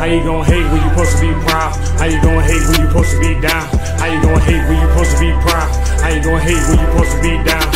How you gonna hate when you supposed to be proud? How you gonna hate when you supposed to be down? How you gonna hate when you supposed to be proud? How you gonna hate when you supposed to be down?